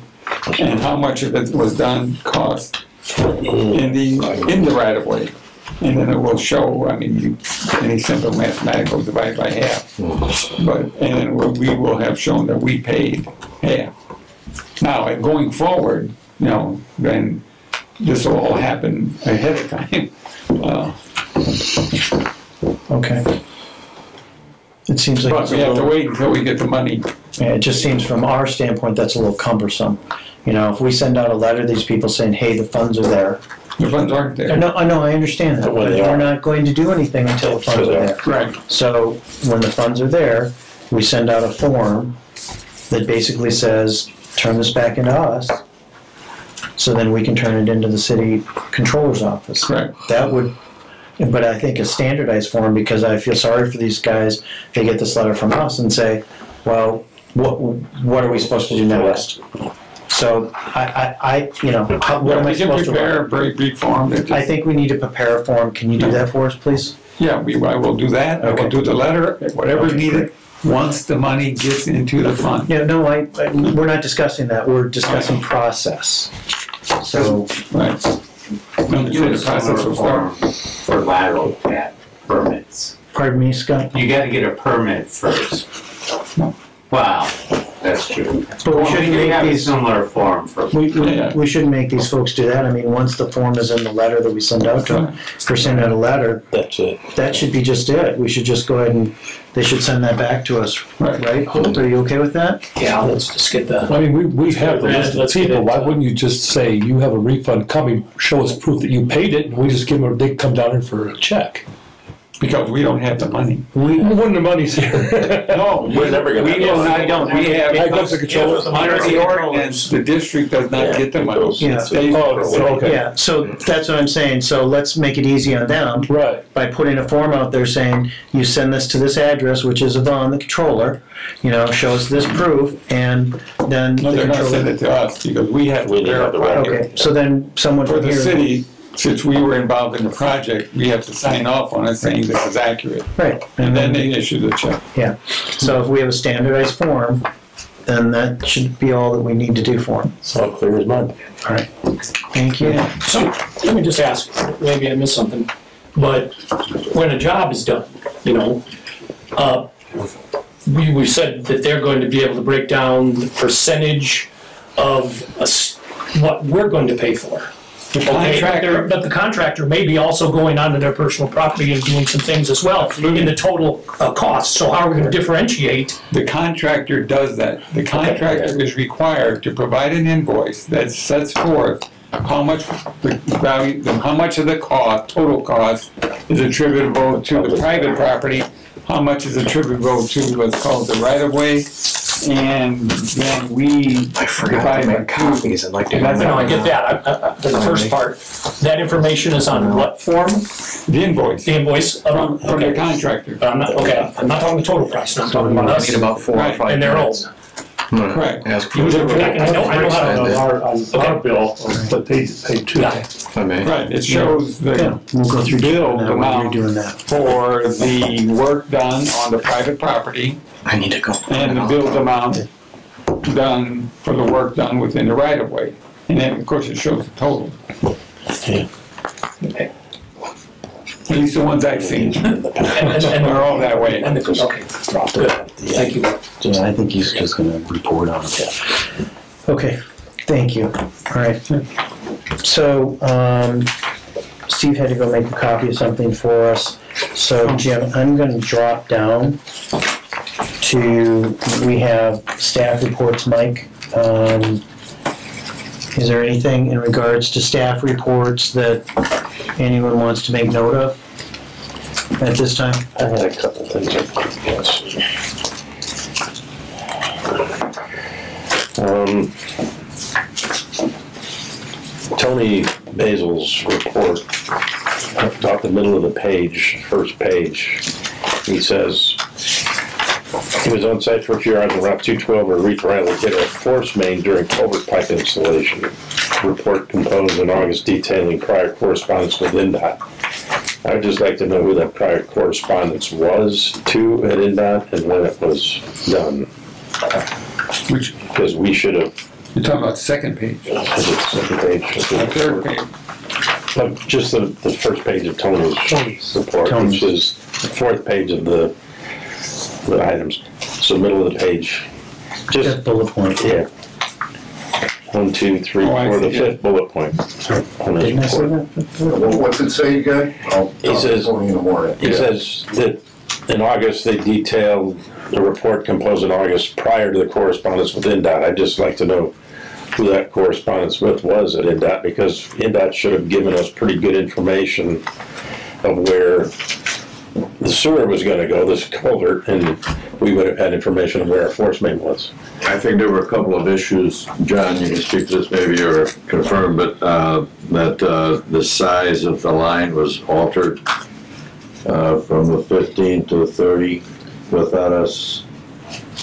and how much of it was done cost in the, in the right of way. And then it will show, I mean, you, any simple mathematical divide by half. But, and then we we will have shown that we paid half. Now, going forward, you know, then this will all happen ahead of time. Uh, Okay. It seems like But it's a we have to little, wait until we get the money. yeah, it just seems from our standpoint, that's a little cumbersome. You know, if we send out a letter to these people saying, hey, the funds are there. The funds aren't I there. know, I know, I understand that, But when they we're are. not going to do anything until the funds are there. Right. So when the funds are there, we send out a form that basically says, turn this back into us. So then we can turn it into the city controller's office. Correct. That would, but I think a standardized form, because I feel sorry for these guys, they get this letter from us and say, well, what, what are we supposed to do next? So I, I, I, you know, how- what am I We can supposed to? prepare a very brief form that I just, think we need to prepare a form. Can you do that for us, please? yeah, we, I will do that. I will Okay. do the letter, whatever whatever's needed, once the money gets into the fund. Yeah, no, I, I- we're not discussing that, we're discussing process. So, Right. No, You the would process will similar start. form for lateral cat permits. pardon me, Scott, You gotta get a permit first. Wow, that's true. but we shouldn't You make have a these, similar form for, we, we, Yeah. we shouldn't make these folks do that. I mean, once the form is in the letter that we send out to them, or send out a letter, That's it. that should be just it. We should just go ahead and, they should send that back to us, Right. right? Holt, are you okay with that? yeah, let's just get the. I mean, we, we have the list of Let's get people, it. why wouldn't you just say, you have a refund coming, show us proof that you paid it, and we just give them, they come down here for a check? Because we don't have the money. We, When the money's here. No, We're never gonna We have will the not, money. don't, we have, I got the controller. under the ordinance, the district does not get the money. Yeah. Stays- Oh, so, okay. yeah, so that's what I'm saying, so let's make it easy on them. Right, by putting a form out there saying, you send this to this address, which is Yvonne, the controller, you know, shows this proof, and then. No, the they're not controller- sending it to us because we have We didn't have the verify. record. Okay, so then someone For from the here. city, since we were involved in the project, we have to sign off on it saying this is accurate. Right, And then they issue the check. yeah, so if we have a standardized form, then that should be all that we need to do for them. So all clear as mud. All right, thank you. So, let me just ask, maybe I missed something, but when a job is done, you know, uh, we, we said that they're going to be able to break down the percentage of a s what we're going to pay for. The contractor, but the contractor may be also going onto their personal property and doing some things as well in the total uh, cost, so how are we gonna differentiate? the contractor does that. The contractor is required to provide an invoice that sets forth how much the value, the- how much of the cost, total cost is attributable to the private property, how much is attributable to what's called the right of way, and then we divide by two. I'd like And that's No, I I get that, I- I- I- the first part, that information is on what form? The invoice The invoice? from, of- from the Okay. contractor, But I'm not, okay, I'm not talking the total price, I'm talking about us Need about four or five and their own. minutes. Correct. Ask I for know, I know how on to, our, on our bill, but they paid two. Got it. if I may. Right, it shows Yeah, the we'll go through bill that while you're amount doing that. for the work done on the private property I need to go. and the billed amount done for the work done within the right of way. And then, of course, it shows the total. Okay. At least the ones I've seen. And, and, and They're all that way. And the, okay, good, thank you. Yeah, I think he's just gonna report on it. Okay, thank you. All right. So, um, Steve had to go make a copy of something for us. So Jim, I'm gonna drop down to, we have staff reports, Mike. Um, is there anything in regards to staff reports that anyone wants to make note of at this time? I had a couple things, yes. Um, Tony Basil's report, about the middle of the page, first page, he says, He was on site for a few hours on Route 212 where Reith-Riley hit a force main during culvert pipe installation. Report composed in August detailing prior correspondence with INDOT. I'd just like to know who that prior correspondence was to at INDOT and when it was done. Which, Because we should have, you're talking about the second page, is it second page? the third page. Uh, Just the, the first page of Tony's report, which is the fourth page of the, the items. So middle of the page. Just, Just bullet point. yeah. One, two, three, Oh, I four, the see. fifth bullet point. on his Didn't I say report. that? Well, What's it say again? I'll, He I'll says- tell you in the morning. He says that in August, they detailed the report composed in August prior to the correspondence with INDOT. I'd just like to know who that correspondence with was at INDOT, because INDOT should have given us pretty good information of where the sewer was gonna go, this culvert, and we would have had information of where our force main was. I think there were a couple of issues, John, you can speak to this maybe or confirm, but, uh, that, uh, the size of the line was altered, uh, from the fifteen to the thirty without us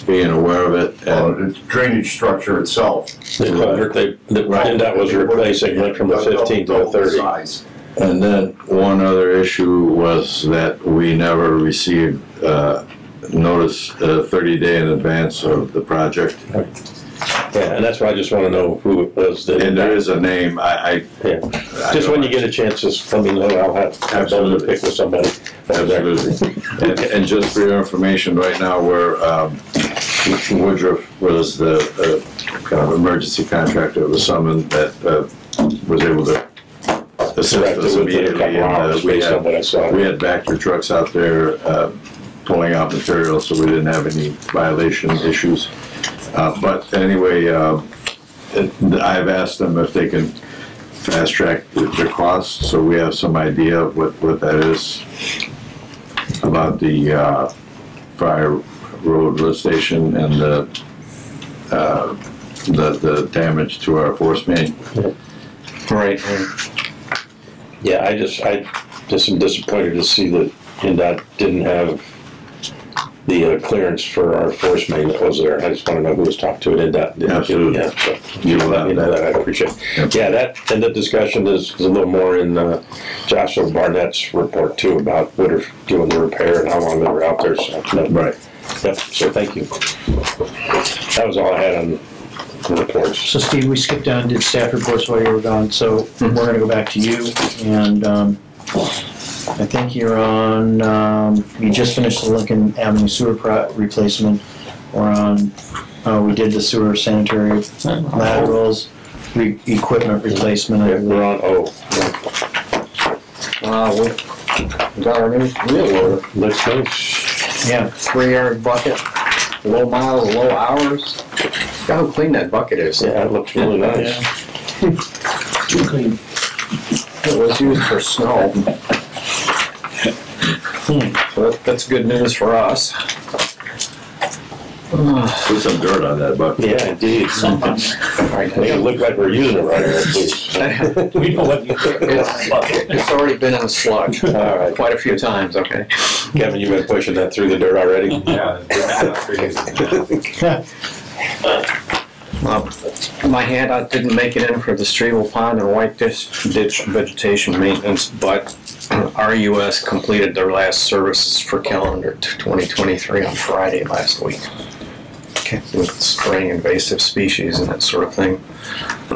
being aware of it, Uh, and the drainage structure itself. The culvert they, that was replacing went from the fifteen to the thirty. size. And then one other issue was that we never received, uh, notice, uh, thirty day in advance of the project. Yeah, and that's why I just wanna know who it was that. And there is a name, I, Yeah, I. just when you get a chance, just let me know, I'll have, have them to pick with somebody. Absolutely. And, and just for your information, right now, we're, um, Woodruff was the, uh, kind of emergency contractor of the summon that, uh, was able to assist Correct, us it within a immediately. couple and, uh, hours we based on had- what I saw. We had Vactor trucks out there, uh, pulling out material, so we didn't have any violation issues. Uh, but anyway, uh, it- I've asked them if they can fast track the, the costs, so we have some idea of what, what that is about the, uh, fire road lift station and the, uh, the, the damage to our force main. Right, Yeah, I just, I just am disappointed to see that INDOT didn't have the uh, clearance for our force main that was there. I just wanna know who was talked to at INDOT. Didn't- Absolutely. Yeah, so, you let me know that, I appreciate it. Yeah, that, and the discussion is, is a little more in, uh, Joshua Barnett's report too about what are doing the repair and how long they were out there, so. no, Right. Yep, so thank you. That was all I had on the reports. So Steve, we skipped down, did staff reports while you were gone, so we're gonna go back to you, and, um, I think you're on, um, you just finished the Lincoln Avenue sewer pro- replacement, or on, uh, we did the sewer sanitary laterals, re- equipment replacement, I Yeah, We're believe. on O. uh, we got our new wheel loader, Looks nice. Yeah, three yard bucket, low miles, low hours. Look how clean that bucket is. Yeah, it looks really nice. Too clean. It was used for snow. Hmm. So that- that's good news for us. Put some dirt on that bucket. Yeah, indeed. Right, Make it look like we're using it right here, please. We know what you think. It's already been in the sludge All right. quite a few times, okay? Kevin, you've been pushing that through the dirt already? Uh, My handout didn't make it in for the Streetle Pond and White Ditch ditch vegetation maintenance, but RUS completed their last services for calendar 2023 on Friday last week. Okay. With spraying invasive species and that sort of thing.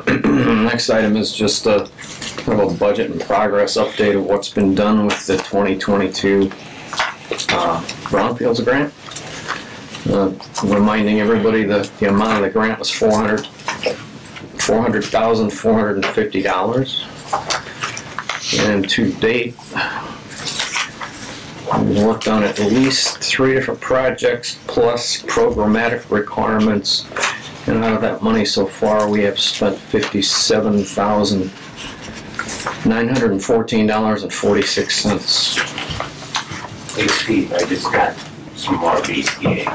Next item is just a kind of a budget and progress update of what's been done with the 2022 uh, Brownfields grant. Uh, reminding everybody that the amount of the grant was four hundred, four hundred thousand, four hundred and fifty dollars. And to date, we've worked on at least three different projects plus programmatic requirements. And out of that money so far, we have spent fifty-seven thousand, nine hundred and fourteen dollars and forty-six cents. Hey Steve, I just got some more BCA.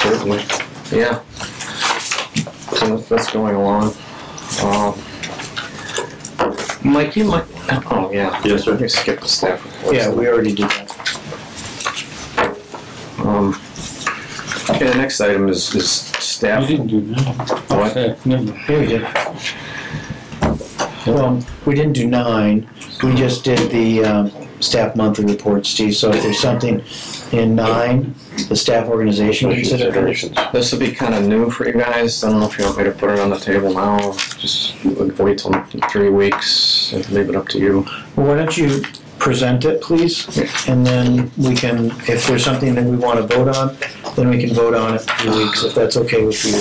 Certainly. Yeah. So that's- that's going along. Um, Mike, you might, oh, yeah. Yes, sir. Let me skip the staff report. yeah, we already did that. Um, Okay, the next item is, is staff. You didn't do that. What? Never. Yeah, we did. Well, we didn't do nine, we just did the, um, staff monthly report, Steve, so if there's something in nine, the staff organization considerations. This will be kind of new for you guys. I don't know if you want me to put it on the table now. Just wait till three weeks and leave it up to you. Well, why don't you present it, please? And then we can, if there's something that we want to vote on, then we can vote on it in three weeks, if that's okay with you.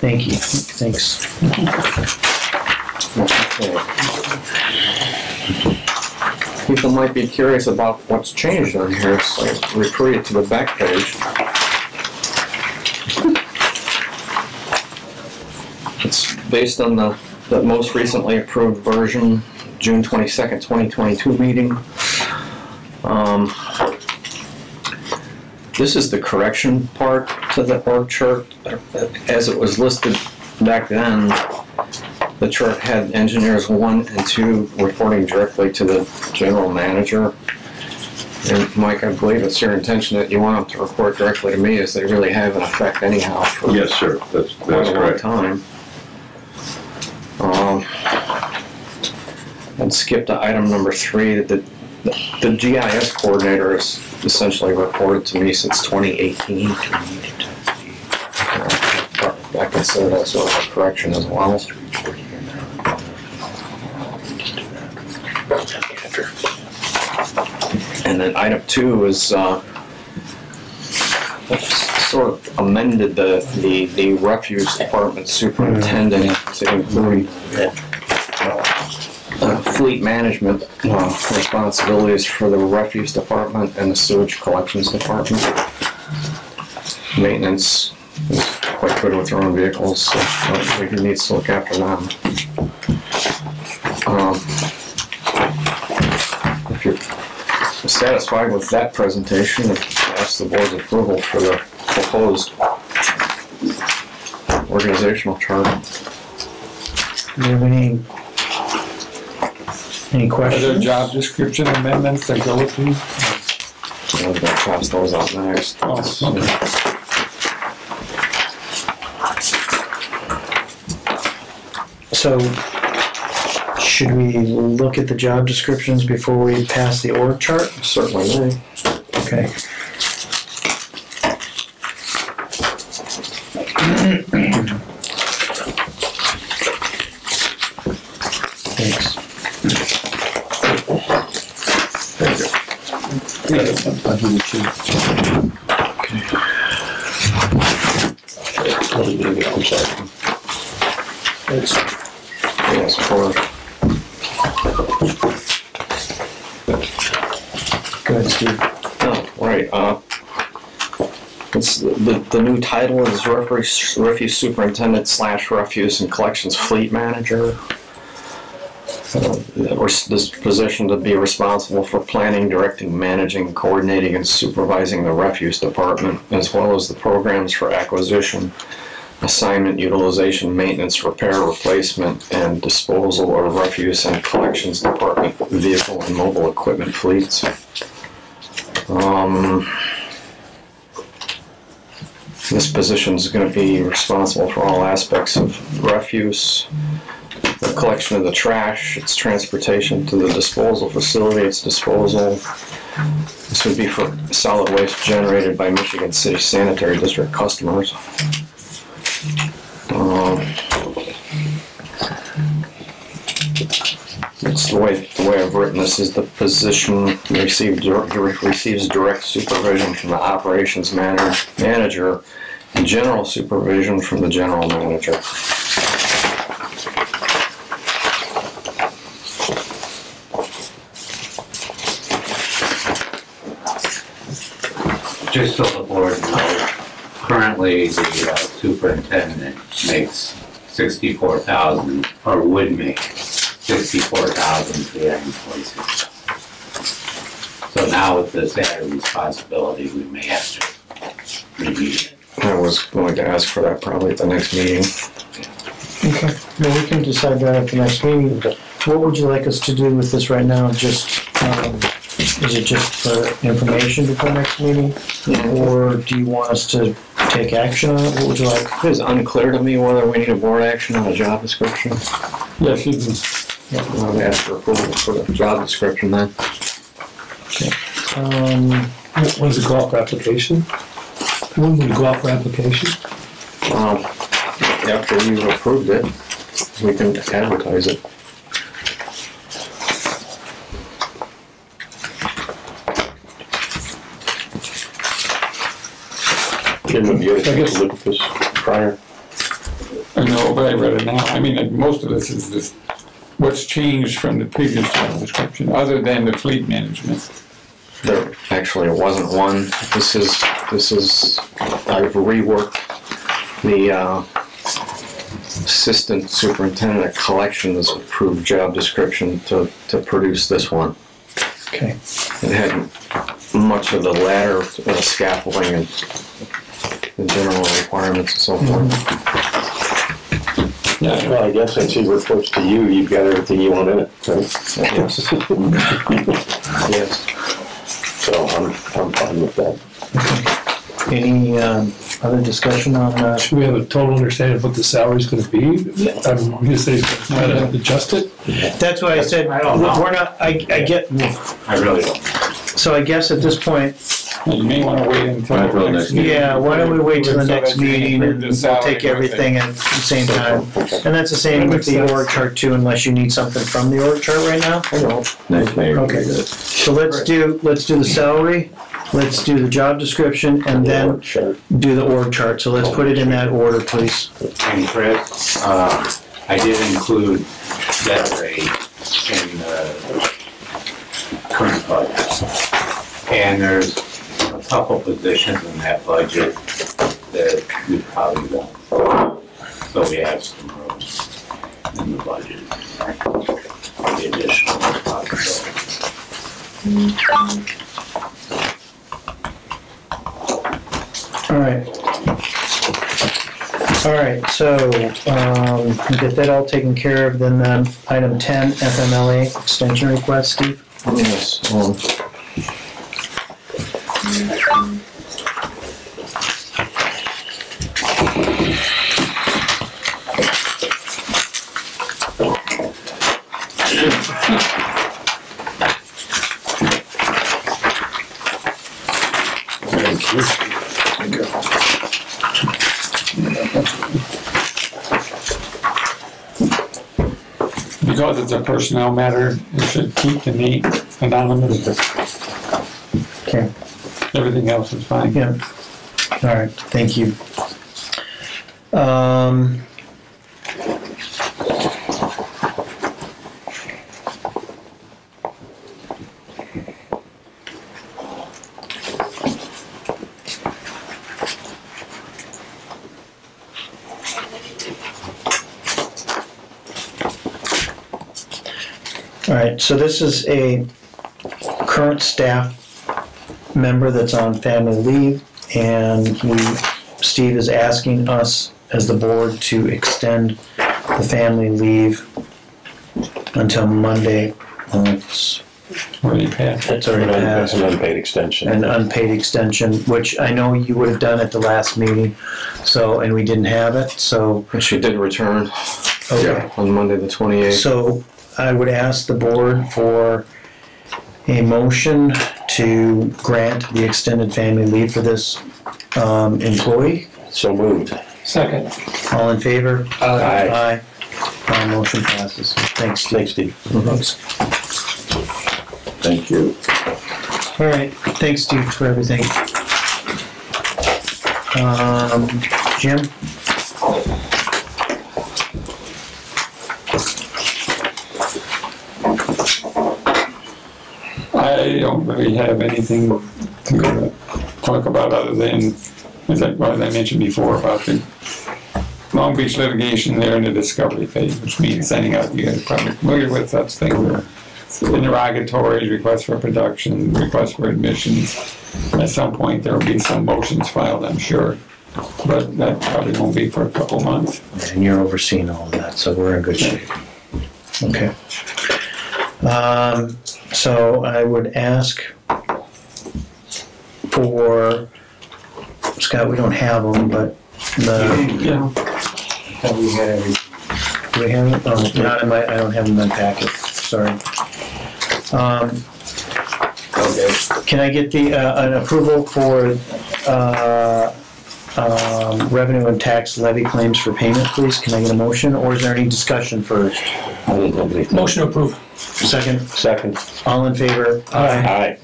Thank you, thanks. People might be curious about what's changed on here, so I refer you to the back page. It's based on the, the most recently approved version, June twenty-second, twenty twenty-two meeting. Um, This is the correction part to the org chart. As it was listed back then, the chart had engineers one and two reporting directly to the general manager. And Mike, I believe it's your intention that you want them to report directly to me as they really have an effect anyhow for Yes, sir, that's, quite that's a long correct. time. Um, And skip to item number three, the, the the GIS coordinator has essentially reported to me since twenty eighteen. I consider that sort of a correction as well. And then item two is, uh, sort of amended the, the, the refuse department superintendent to include uh, fleet management uh, responsibilities for the refuse department and the sewage collections department. Maintenance is quite good with their own vehicles, so think he needs to look after them. Um, satisfied with that presentation, I ask the board's approval for the proposed organizational chart. Do you have any, any Are there questions? job description amendments that go with these? I'm gonna pass those out next. Oh, okay. So, should we look at the job descriptions before we pass the org chart? Certainly may. Okay. Thanks. I'll give it to you. Yes, for Go ahead, Steve. Oh, right, uh, it's, the, new title is refuse, refuse superintendent slash refuse and collections fleet manager. Uh, this position to be responsible for planning, directing, managing, coordinating, and supervising the refuse department, as well as the programs for acquisition, assignment, utilization, maintenance, repair, replacement, and disposal of refuse and collections department vehicle and mobile equipment fleets. Um, this position is going to be responsible for all aspects of refuse, the collection of the trash, its transportation to the disposal facility, its disposal. This would be for solid waste generated by Michigan City Sanitary District customers. Um, It's the way, the way I've written this is the position received, receives direct supervision from the operations manager, manager, general supervision from the general manager. Just so the board knows, currently the uh, superintendent makes sixty-four thousand, or would make sixty-four thousand three hundred and forty-six. So now with this added responsibility, we may have to review it. I was going to ask for that probably at the next meeting. Okay, well, we can decide that at the next meeting. What would you like us to do with this right now? Just, um, is it just for information before next meeting? Or do you want us to take action on it? What would you like? It is unclear to me whether we need a board action on a job description. Yes, you can. I'll ask for approval for the job description then. Okay. Um, When's it go out application? When would it go out for application? Um, after you've approved it, we can advertise it. Jim, have you had a chance to look at this prior? I know, but I read it now. I mean, uh, most of this is this, what's changed from the previous job description, other than the fleet management. There, actually, it wasn't one. This is, this is, I've reworked the, uh, assistant superintendent of collections approved job description to, to produce this one. okay. It had much of the ladder uh, scaffolding and the general requirements and so forth. Yeah, Well, I guess since he reports to you, you've got everything you want in it, right? Yes. Yes. So I'm, I'm fine with that. Any, um, other discussion on, uh, Should we have a total understanding of what the salary's gonna be? I'm gonna say, try to adjust it. that's why I said, I don't know. we're not, I, I get, I really don't. so I guess at this point, you may wanna wait until. Wait till next meeting. yeah, why don't we wait till the So next that you can meeting approve and the we'll salary take and everything. everything at the same time. And that's the same with the org chart too, unless you need something from the org chart right now. Next meeting. Okay. So let's do, let's do the salary, let's do the job description, and then Sure. do the org chart. So let's put it in that order, please. And Chris, uh, I did include that rate in the current budget. And there's a couple positions in that budget that we probably won't. fill. So we have some room in the budget. for The additional possibilities. All right. All right, so, um, get that all taken care of, then, um, item ten, FMLA extension request, Steve? Yes, um, Because it's a personnel matter, you should keep the name anonymous. Okay. Everything else is fine. Yeah. All right, thank you. Um, all right, so this is a current staff member that's on family leave, and we, Steve is asking us as the board to extend the family leave until Monday. Uh, It's Already passed. it's already That's passed. an unpaid extension. An unpaid extension, which I know you would have done at the last meeting, so, and we didn't have it, so. and she did return okay. on Monday, the twenty-eighth. So I would ask the board for a motion to grant the extended family leave for this um, employee. So moved. Second. All in favor? Aye. Aye. Aye, motion passes. Thanks, Steve. Thanks, Steve. Thanks. Thank you. All right, thanks, Steve, for everything. Um, Jim? I don't really have anything to talk about other than, as I, as I mentioned before, about the Long Beach litigation there in the discovery phase, which means sending out, you guys are probably familiar with such things. Interrogatories, requests for production, requests for admissions. At some point, there will be some motions filed, I'm sure, but that probably won't be for a couple months. And you're overseeing all of that, so we're in good shape. Okay. Um, So I would ask for, Scott, we don't have them, but the, Yeah. Have you had do we have it? Oh, not in my, I don't have them in my packet, sorry. Um, Can I get the, uh, an approval for, uh, um, revenue and tax levy claims for payment, please? Can I get a motion, or is there any discussion first? I didn't have anything. Motion approved. Second, Second. all in favor? Aye.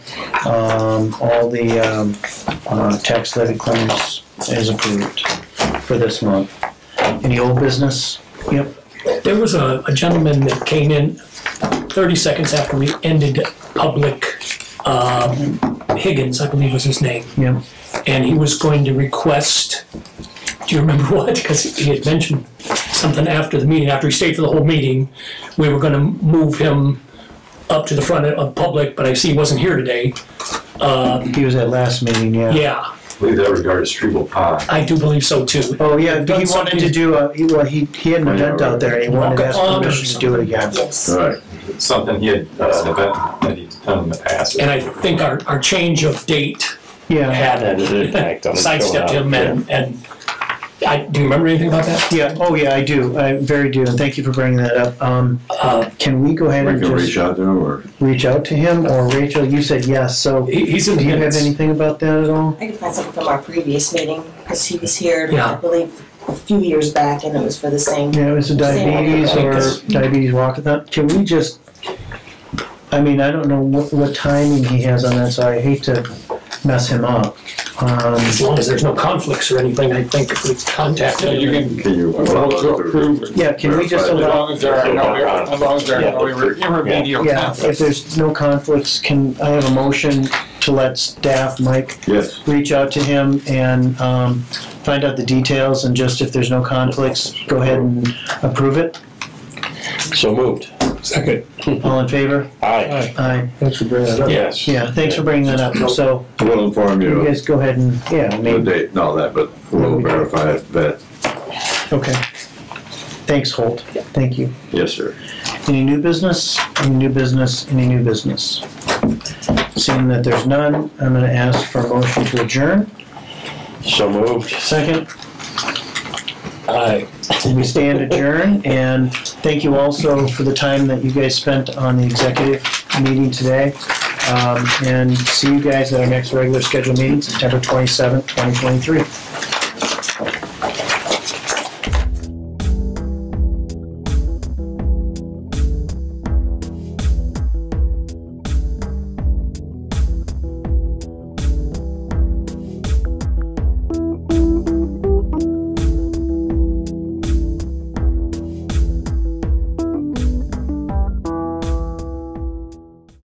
Um, all the, um, uh, tax levy claims is approved for this month. Any old business? Yep, There was a, a gentleman that came in thirty seconds after we ended public, um, Higgins, I believe was his name. yep. And he was going to request, do you remember what? Because he had mentioned something after the meeting, after he stayed for the whole meeting, we were gonna move him up to the front of public, but I see he wasn't here today. He was at last meeting, yeah. Yeah, I believe that regarded Striebel Pond. I do believe so too. Oh, yeah, Done he wanted to something- do a, he, well, he, he had an event out there and he wanted to ask Walk-a-thon permission to do it again. Yes. All right, Something he had, uh, an event that he'd done in the past. And I think our, our change of date Yeah, had Had an impact on it. sidestepped him and, and, I, do you remember anything about that? yeah, oh, yeah, I do, I very do, and thank you for bringing that up. Um, Uh, can we go ahead we and can reach out to him, or? reach out to him, or Rachel, you said yes, so he, he's in do the you have anything about that at all? I could find something from our previous meeting, because he was here, Yeah. I believe, a few years back, and it was for the same. Yeah, it was a diabetes or diabetes walkathon. Can we just, I mean, I don't know what, what timing he has on that, so I hate to mess him up. Um, As long as there's no conflicts or anything, I think if we contact Yeah, you him. can Can you? vote to approve, yeah, can we just as allow, long as there are no, as long as there are no irre- irremediable yeah, if conflicts. there's no conflicts, can I have a motion to let staff, Mike, Yes, reach out to him and, um, find out the details and just if there's no conflicts, go ahead and approve it? So moved. Second. All in favor? Aye. Aye. Thanks for bringing that up. Yes. Yeah, thanks for bringing that up. So, we'll inform you you guys go ahead and, yeah, the maybe. date and all that, but we'll verify it, that, Okay. Thanks, Holt. Thank you. yes, sir. Any new business? Any new business? Any new business? Seeing that there's none, I'm gonna ask for a motion to adjourn. So moved. Second, Aye. we stand adjourned, and thank you also for the time that you guys spent on the executive meeting today. Um, and see you guys at our next regular scheduled meeting, September twenty-seventh, twenty twenty-three.